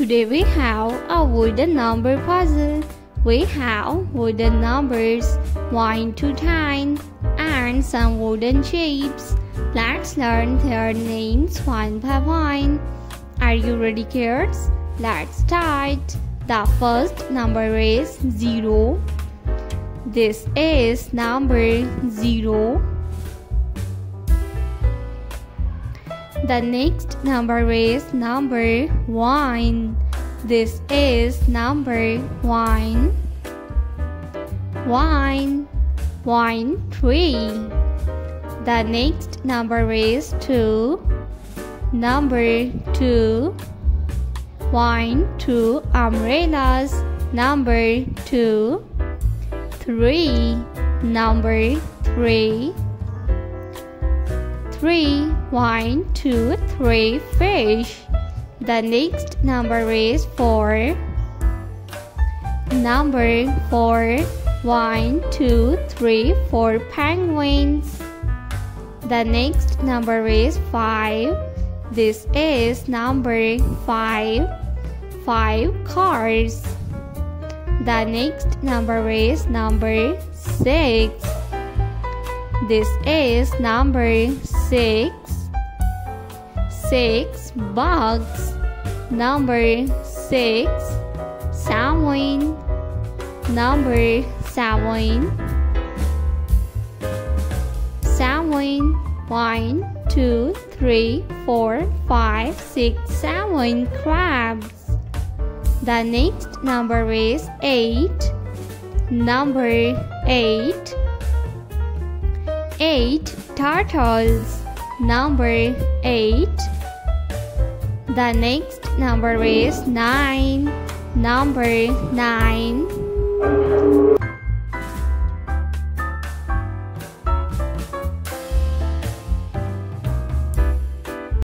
Today we have a wooden number puzzle. We have wooden numbers 1 to 10 and some wooden shapes. Let's learn their names one by one. Are you ready kids? Let's start. The first number is 0. This is number 0. The next number is number 1. This is number 1. 1. 1, 3. The next number is 2. Number 2. 1, 2 umbrellas. Number 2. 3. Number 3 three. One, two, three fish. The next number is four. Number four. One, two, three, four penguins. The next number is five. This is number five. Five cars. The next number is number six. This is number six. Six bugs. Number six. Seven. Number seven. Seven. One, two, three, four, five, six, seven crabs. The next number is eight. Number eight eight turtles. Number eight. The next number is nine. Number nine.